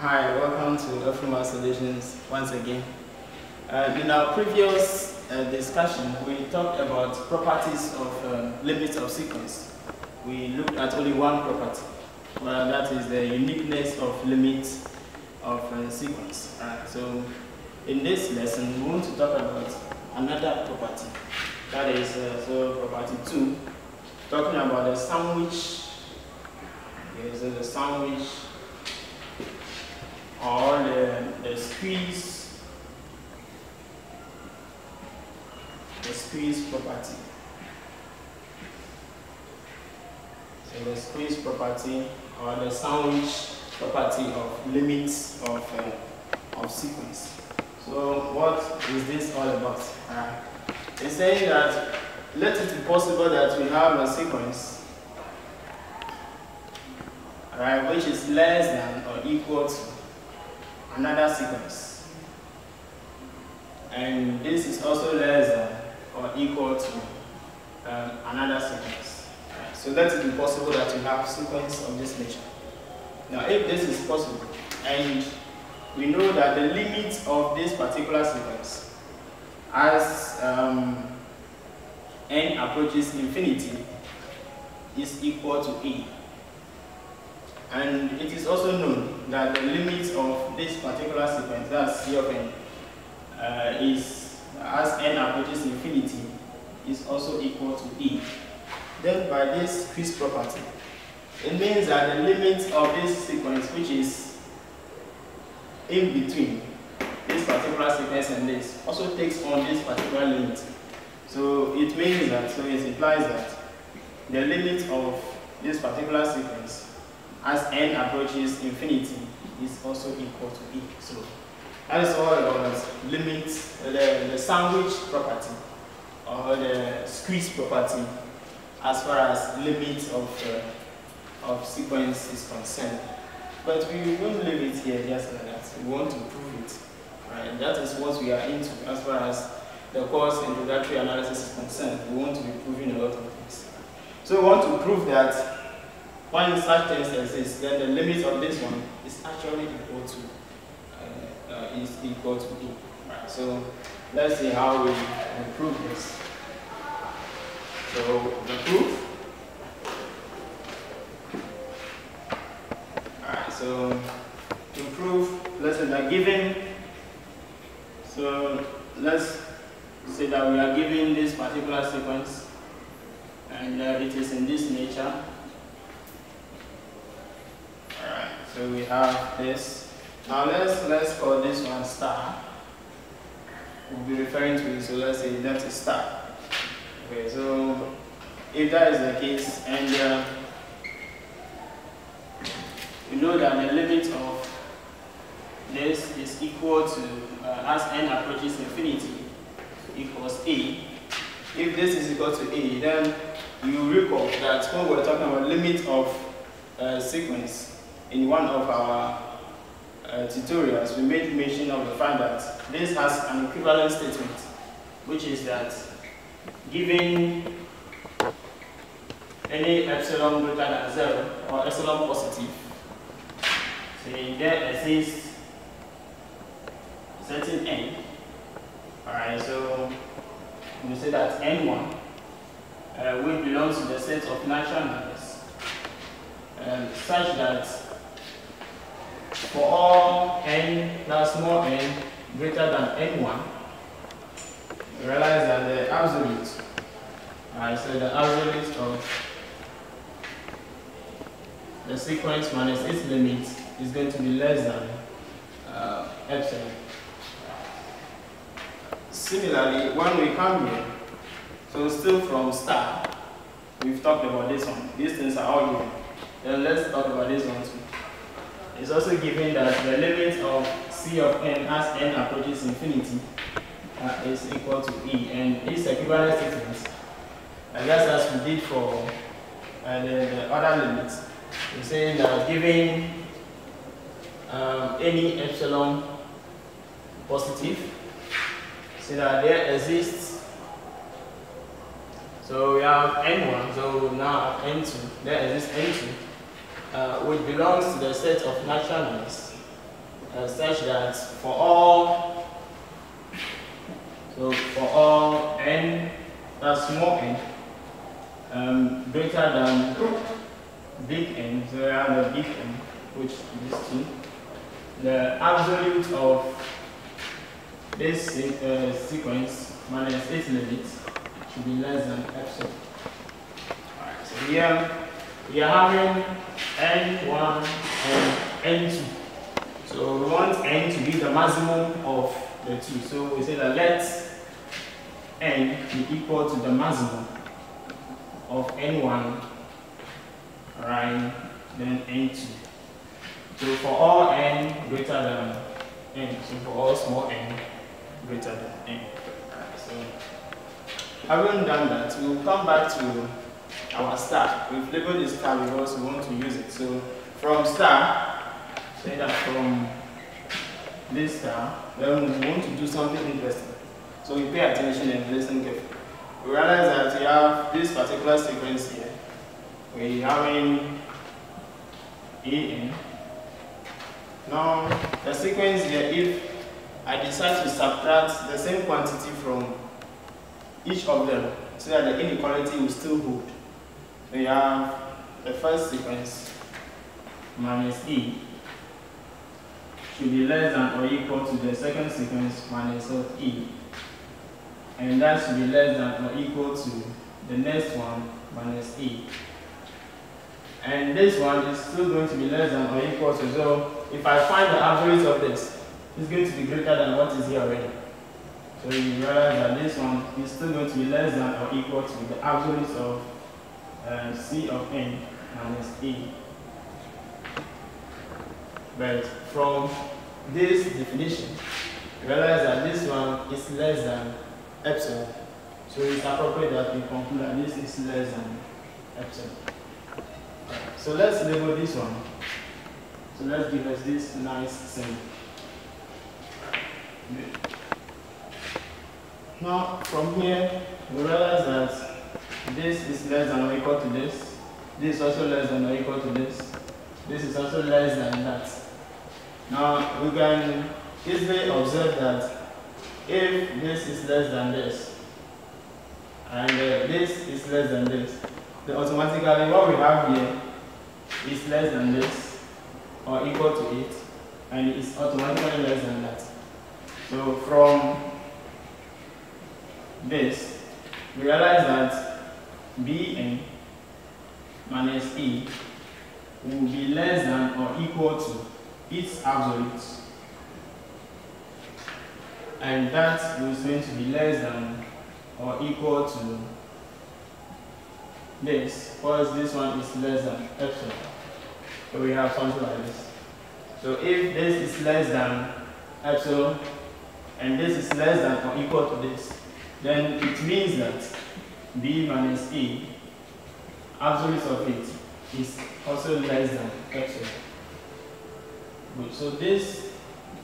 Hi, welcome to Afroma Solutions once again. Uh, in our previous uh, discussion, we talked about properties of uh, limits of sequence. We looked at only one property, well, that is the uniqueness of limits of uh, sequence. so in this lesson, we want to talk about another property. That is uh, so property 2, talking about the sandwich. Okay, so the sandwich or the, the squeeze, the squeeze property. So the squeeze property or the sandwich property of limits of, uh, of sequence. So what is this all about? Uh, it's saying that let it be possible that we have a sequence right, which is less than or equal to another sequence. And this is also less than or equal to um, another sequence. So let it be possible that you have sequence of this nature. Now if this is possible, and we know that the limit of this particular sequence as um, n approaches infinity is equal to a. And it is also known that the limit of this particular sequence, that's C of n, uh, is as n approaches infinity, is also equal to e. Then by this squeeze property, it means that the limit of this sequence, which is in between this particular sequence and this, also takes on this particular limit. So it means that, so it implies that the limit of this particular sequence as n approaches infinity is also equal to e. So that is all about limit, the, the sandwich property or the squeeze property as far as limit of, uh, of sequence is concerned. But we won't leave it here just like that. We want to prove it. Right? That is what we are into as far as the course introductory analysis is concerned. We want to be proving a lot of things. So we want to prove that when such exist, then the limit of this one is actually equal to uh, uh, is equal to e. Right. So let's see how we, improve this. So the proof. Alright, so to prove, let's say that given, so let's say that we are given this particular sequence and uh, it is in this nature So we have this. Now let's let's call this one star. We'll be referring to it, so let's say that's a star. Okay, so if that is the case, and uh, you know that the limit of this is equal to, uh, as n approaches infinity, equals a. If this is equal to a, then you recall that when we're talking about limit of uh, sequence, in one of our uh, tutorials, we made mention of the fact that this has an equivalent statement, which is that given any epsilon greater than zero or epsilon positive, say there exists certain n. Alright, so we say that n1 uh, which belongs to the set of natural numbers um, such that for all n plus small n greater than n1, realize that the absolute, I so the absolute of the sequence minus its limit is going to be less than uh, epsilon. Similarly, when we come here, so still from star, we've talked about this one. These things are all given. Then let's talk about this one too. It's also given that the limit of C of n as n approaches infinity uh, is equal to E. And this equivalent statement, I guess as we did for uh, the, the, other limits, we're saying that given um, any epsilon positive, so that there exists, so we have n1, so now n2, there exists n2, uh, which belongs to the set of natural numbers uh, such that for all, so for all n, that's small n, um, greater than big N, so we have the big N, which is this two, the absolute of this uh, sequence minus its limits should be less than epsilon. Alright, so here we are having n1 and n2. So we want n to be the maximum of the two. So we say that let n be equal to the maximum of n1 right then n2. So for all n greater than n, so for all small n greater than n. So having done that, we'll come back to our star. We've labeled this star because we want to use it. So from star, say that from this star, then we want to do something interesting. So we pay attention and listen carefully. We realize that we have this particular sequence here. We having an. Now the sequence here, if I decide to subtract the same quantity from each of them so that the inequality will still hold. We have the first sequence minus E should be less than or equal to the second sequence minus of E. And that should be less than or equal to the next one minus E. And this one is still going to be less than or equal to, so if I find the average of this, it's going to be greater than what is here already. So you realize that this one is still going to be less than or equal to the absolute of uh, C of n minus E. But from this definition, realize that this one is less than epsilon. So it's appropriate that we conclude that this is less than epsilon. So let's label this one. So let's give us this nice symbol. Now from here we realize that this is less than or equal to this. This is also less than or equal to this. This is also less than that. Now we can easily observe that if this is less than this and uh, this is less than this, then automatically what we have here is less than this or equal to it and it is automatically less than that. So from this, we realize that Bn minus E will be less than or equal to its absolute and that is going to be less than or equal to this, because this one is less than epsilon. So we have something like this. So if this is less than epsilon and this is less than or equal to this, then it means that B minus E, absolute of it, is also less than epsilon. Good. So this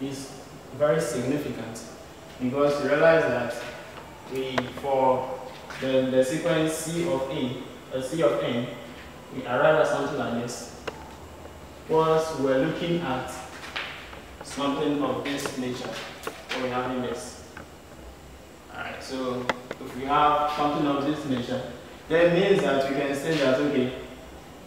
is very significant because you realize that we, for the, the sequence C of E, uh, C of N, we arrive at something like this. Once we're looking at something of this nature, or we have having this. So if we have something of this nature, that means that we can say that, okay,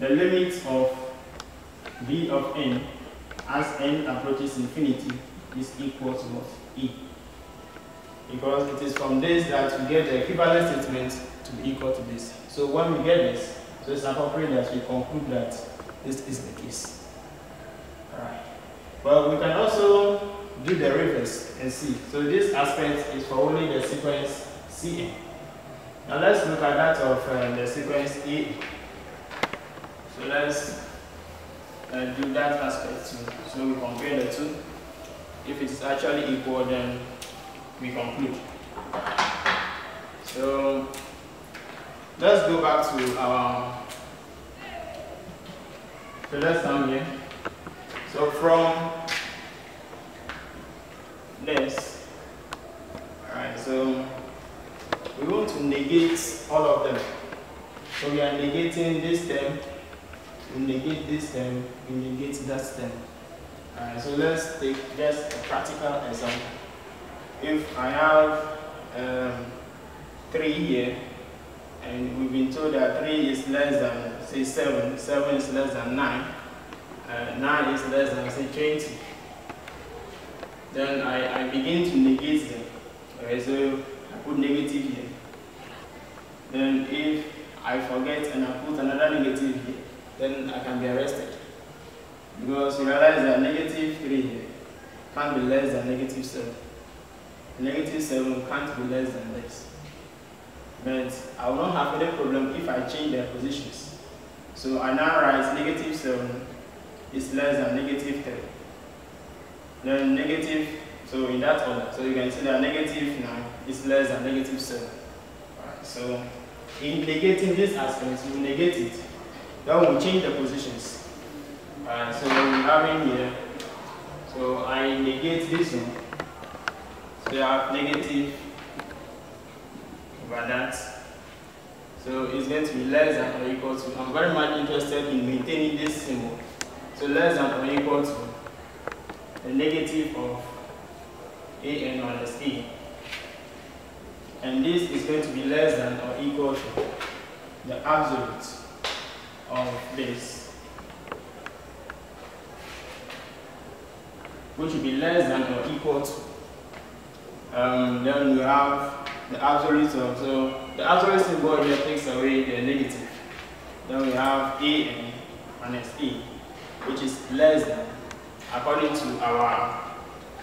the limit of b of n as n approaches infinity is equal to what? E. Because it is from this that we get the equivalent statement to be equal to this. So when we get this, so it's appropriate that we conclude that this is the case. Alright. But we can also do the reverse and see. So this aspect is for only the sequence Cn. Now let's look at that of uh, the sequence E. So let's uh, do that aspect too. So we compare the two. If it is actually equal, then we conclude. So let's go back to our, so let's here. So from this, alright, so we want to negate all of them. So we are negating this term, we negate this term, we negate that term. Uh, so let's take just a practical example. If I have um, 3 here, and we've been told that 3 is less than, say, 7, 7 is less than 9, uh, 9 is less than, say, 20, then I, I begin to negate them. So I put negative here. Then if I forget and I put another negative here, then I can be arrested. Because you realize that negative 3 here can't be less than negative 7. Negative 7 can't be less than this. But I will not have any problem if I change their positions. So I now write negative 7 is less than negative 3. Then negative, so in that order, so you can see that negative 9 is less than negative 7. Alright, so in negating this aspect, we negate it. Then we change the positions. Alright, so we have in here, so I negate this one. So you have negative over that. So it's going to be less than or equal to. I'm very much interested in maintaining this symbol. So less than or equal to the negative of an minus a. And this is going to be less than or equal to the absolute of this. Which will be less than or equal to. Um, then we have the absolute of, so the absolute symbol here takes away the negative. Then we have a n minus a, which is less than according to our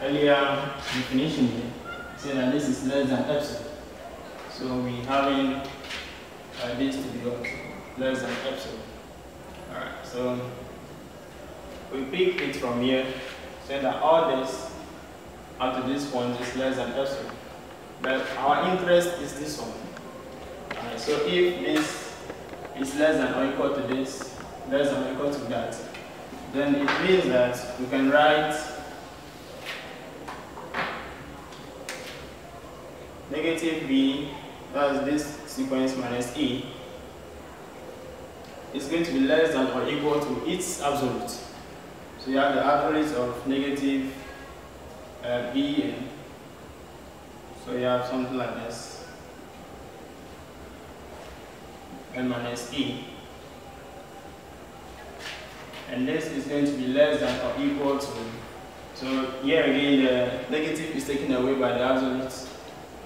earlier definition here, say that this is less than epsilon. So we having uh, this to be less than epsilon. Alright, so we pick it from here, say that all this up to this point is less than epsilon. But our interest is this one. Alright, so if this is less than or equal to this, less than or equal to that, then it means that we can write negative b, that's this sequence minus e, is going to be less than or equal to its absolute. So you have the absolute of negative uh, b and so you have something like this n minus e and this is going to be less than or equal to. So here again, the negative is taken away by the absolute,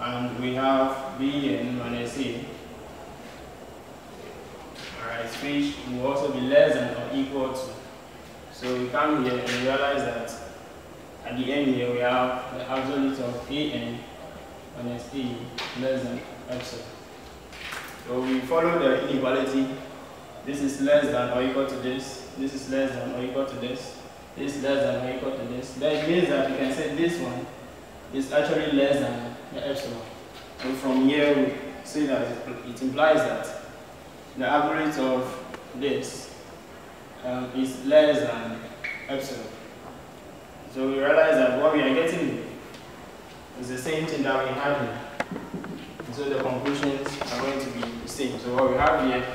and we have bn minus a. Alright, which will also be less than or equal to. So we come here and realize that at the end here we have the absolute of an minus e less than epsilon. So we follow the inequality. This is less than or equal to this this is less than or equal to this, this is less than or equal to this, then it means that we can say this one is actually less than the epsilon. So from here we see that it, implies that the average of this um, is less than epsilon. So we realize that what we are getting is the same thing that we had here. So the conclusions are going to be the same. So what we have here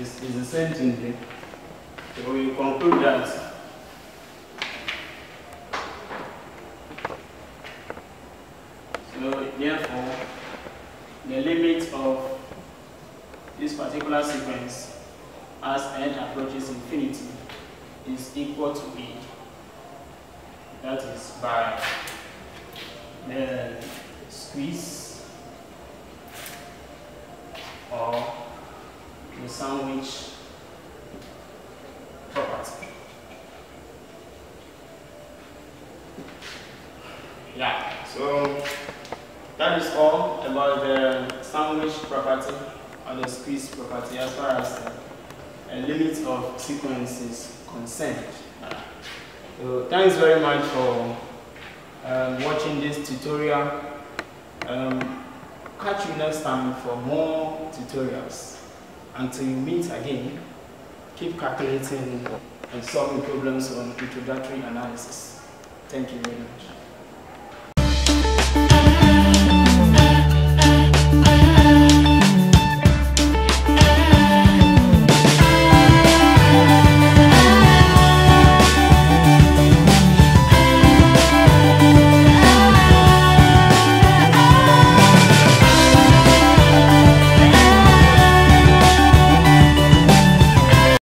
is, is the same thing here. So we conclude that so therefore the limit of this particular sequence as n approaches infinity is equal to e. That is by the squeeze or the sandwich property. Yeah, so that is all about the sandwich property or the squeeze property as far as the limit of sequences concerned. So thanks very much for um, watching this tutorial. Um, catch you next time for more tutorials. Until we meet again, keep calculating and solving problems on introductory analysis. Thank you very much.